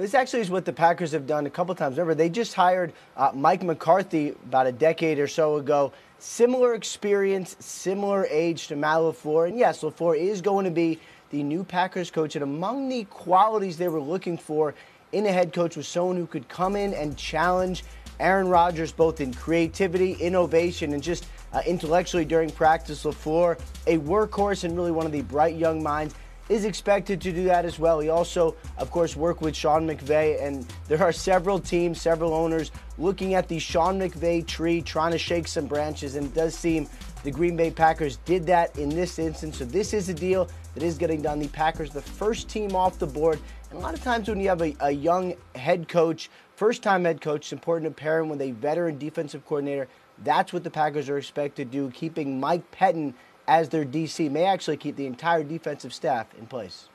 This actually is what the Packers have done a couple times. Remember, they just hired uh, Mike McCarthy about a decade or so ago. Similar experience, similar age to Matt LaFleur. And yes, LaFleur is going to be the new Packers coach. And among the qualities they were looking for in a head coach was someone who could come in and challenge Aaron Rodgers both in creativity, innovation, and just uh, intellectually during practice. LaFleur, a workhorse and really one of the bright young minds is expected to do that as well. He also, of course, worked with Sean McVay, and there are several teams, several owners looking at the Sean McVay tree, trying to shake some branches, and it does seem the Green Bay Packers did that in this instance. So this is a deal that is getting done. The Packers, the first team off the board, and a lot of times when you have a, a young head coach, first-time head coach, it's important to pair him with a veteran defensive coordinator. That's what the Packers are expected to do, keeping Mike Pettine as their DC may actually keep the entire defensive staff in place.